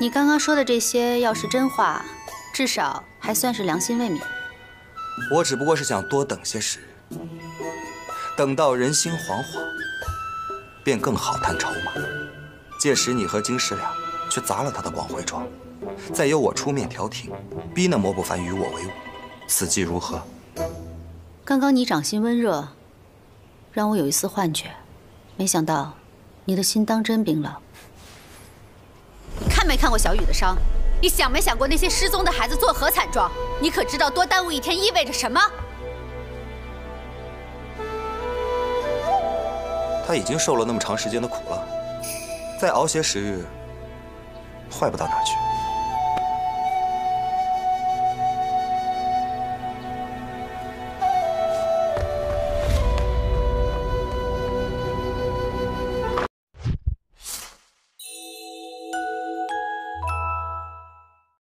你刚刚说的这些，要是真话，至少还算是良心未泯。我只不过是想多等些时日，等到人心惶惶，便更好谈筹码。届时你和金氏俩去砸了他的广惠庄，再由我出面调停，逼那莫不凡与我为伍，此计如何？刚刚你掌心温热，让我有一丝幻觉，没想到你的心当真冰冷。看没看过小雨的伤？你想没想过那些失踪的孩子作何惨状？你可知道多耽误一天意味着什么？他已经受了那么长时间的苦了，再熬些时日，坏不到哪去。